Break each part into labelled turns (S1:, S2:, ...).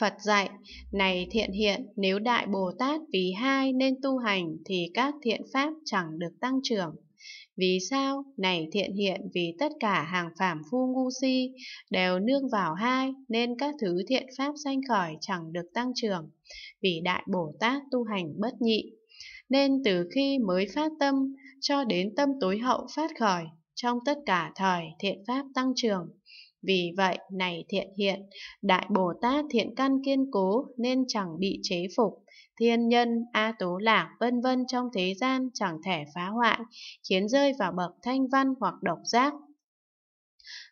S1: Phật dạy, này thiện hiện, nếu Đại Bồ Tát vì hai nên tu hành thì các thiện pháp chẳng được tăng trưởng. Vì sao? Này thiện hiện vì tất cả hàng phạm phu ngu si đều nương vào hai nên các thứ thiện pháp sanh khởi chẳng được tăng trưởng. Vì Đại Bồ Tát tu hành bất nhị. Nên từ khi mới phát tâm cho đến tâm tối hậu phát khởi, trong tất cả thời thiện pháp tăng trưởng. Vì vậy, này thiện hiện, Đại Bồ Tát thiện căn kiên cố nên chẳng bị chế phục, thiên nhân, a tố lạc vân vân trong thế gian chẳng thể phá hoại, khiến rơi vào bậc thanh văn hoặc độc giác.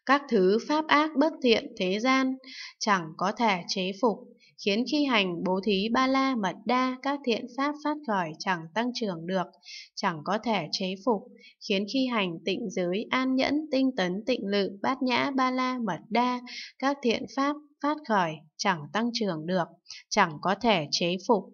S1: Các thứ pháp ác bất thiện thế gian chẳng có thể chế phục, khiến khi hành bố thí ba la mật đa các thiện pháp phát khởi chẳng tăng trưởng được, chẳng có thể chế phục, khiến khi hành tịnh giới an nhẫn tinh tấn tịnh lự bát nhã ba la mật đa các thiện pháp phát khởi chẳng tăng trưởng được, chẳng có thể chế phục,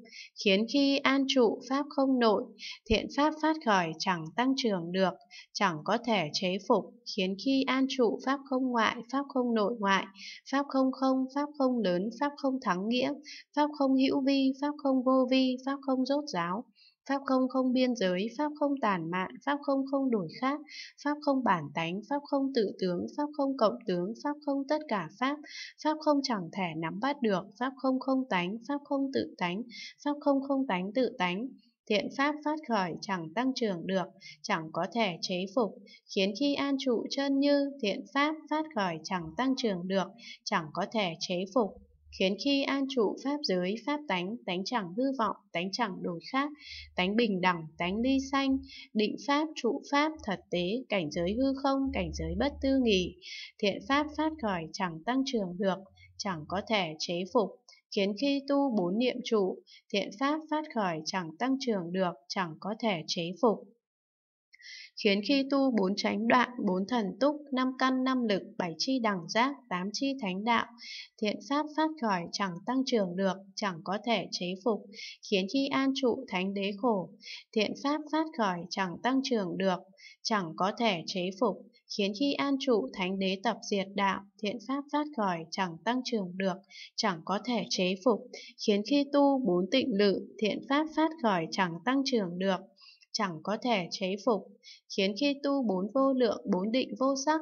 S1: khiến khi an trụ pháp không nội, thiện pháp phát khởi chẳng tăng trưởng được, chẳng có thể chế phục, khiến khi an trụ pháp không ngoại, pháp không nội ngoại, pháp không không, pháp không lớn, pháp không thắng nghĩa, pháp không hữu vi, pháp không vô vi, pháp không rốt giáo, Pháp không không biên giới, Pháp không tàn mạn, Pháp không không đổi khác, Pháp không bản tánh, Pháp không tự tướng, Pháp không cộng tướng, Pháp không tất cả Pháp, Pháp không chẳng thể nắm bắt được, Pháp không không tánh, Pháp không tự tánh, Pháp không không tánh tự tánh. Thiện Pháp phát khởi chẳng tăng trưởng được, chẳng có thể chế phục, khiến khi an trụ chân như thiện Pháp phát khởi chẳng tăng trưởng được, chẳng có thể chế phục, khiến khi an trụ pháp giới, pháp tánh, tánh chẳng hư vọng, tánh chẳng đổi khác, tánh bình đẳng, tánh ly sanh, định pháp, trụ pháp, thật tế, cảnh giới hư không, cảnh giới bất tư nghỉ, thiện pháp phát khởi chẳng tăng trưởng được, chẳng có thể chế phục, khiến khi tu bốn niệm trụ, thiện pháp phát khởi chẳng tăng trưởng được, chẳng có thể chế phục khiến khi tu bốn chánh đoạn, bốn thần túc, năm căn, năm lực, bảy chi đẳng giác, tám chi thánh đạo, thiện pháp phát khởi chẳng tăng trưởng được, chẳng có thể chế phục, khiến khi an trụ thánh đế khổ, thiện pháp phát khởi chẳng tăng trưởng được, chẳng có thể chế phục, khiến khi an trụ thánh đế tập diệt đạo, thiện pháp phát khởi chẳng tăng trưởng được, chẳng có thể chế phục, khiến khi tu bốn tịnh lự, thiện pháp phát khởi chẳng tăng trưởng được, chẳng có thể chế phục, khiến khi tu bốn vô lượng bốn định vô sắc,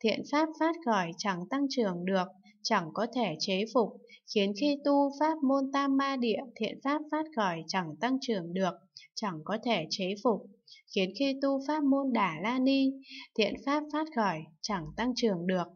S1: thiện pháp phát khởi chẳng tăng trưởng được, chẳng có thể chế phục, khiến khi tu pháp môn tam ma địa thiện pháp phát khởi chẳng tăng trưởng được, chẳng có thể chế phục, khiến khi tu pháp môn đả la ni thiện pháp phát khởi chẳng tăng trưởng được,